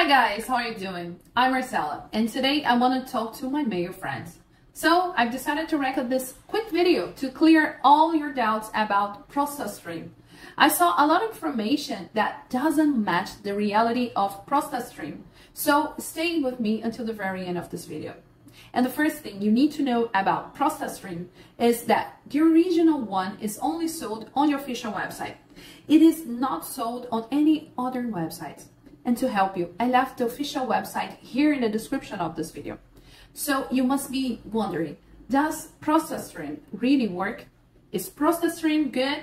Hi guys, how are you doing? I'm Marcella and today I want to talk to my male friends. So I've decided to record this quick video to clear all your doubts about ProstaStream. I saw a lot of information that doesn't match the reality of ProstaStream. So stay with me until the very end of this video. And the first thing you need to know about ProstaStream is that the original one is only sold on your official website. It is not sold on any other websites. And to help you, I left the official website here in the description of this video. So you must be wondering, does ProstaStream really work? Is ProstaStream good?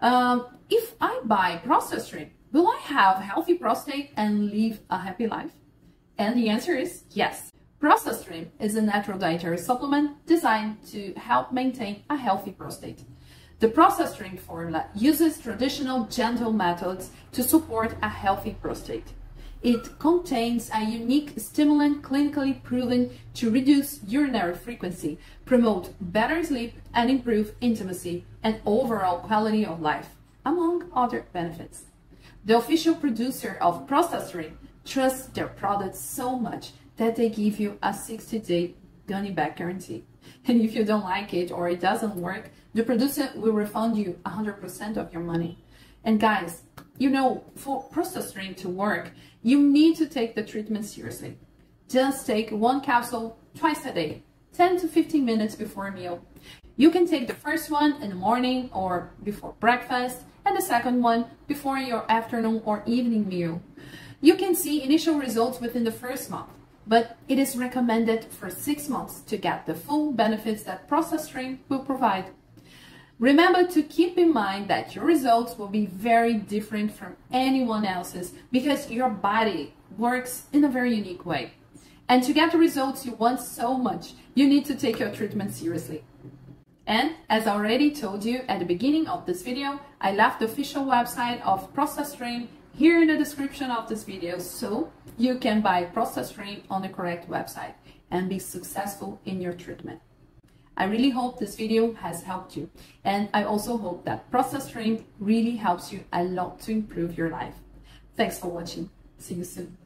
Um, if I buy ProstaStream, will I have a healthy prostate and live a happy life? And the answer is yes. ProstaStream is a natural dietary supplement designed to help maintain a healthy prostate. The ProstaStream formula uses traditional gentle methods to support a healthy prostate. It contains a unique stimulant clinically proven to reduce urinary frequency, promote better sleep, and improve intimacy and overall quality of life, among other benefits. The official producer of ProstaStream trusts their products so much that they give you a 60-day money-back guarantee. And if you don't like it or it doesn't work, the producer will refund you 100% of your money. And guys, you know, for ProstaStream to work, you need to take the treatment seriously. Just take one capsule twice a day, 10 to 15 minutes before a meal. You can take the first one in the morning or before breakfast, and the second one before your afternoon or evening meal. You can see initial results within the first month but it is recommended for six months to get the full benefits that ProstaStream will provide. Remember to keep in mind that your results will be very different from anyone else's because your body works in a very unique way. And to get the results you want so much, you need to take your treatment seriously. And as I already told you at the beginning of this video, I left the official website of ProstaStream here in the description of this video so you can buy ProstaStream on the correct website and be successful in your treatment. I really hope this video has helped you and I also hope that ProstaStream really helps you a lot to improve your life. Thanks for watching. See you soon.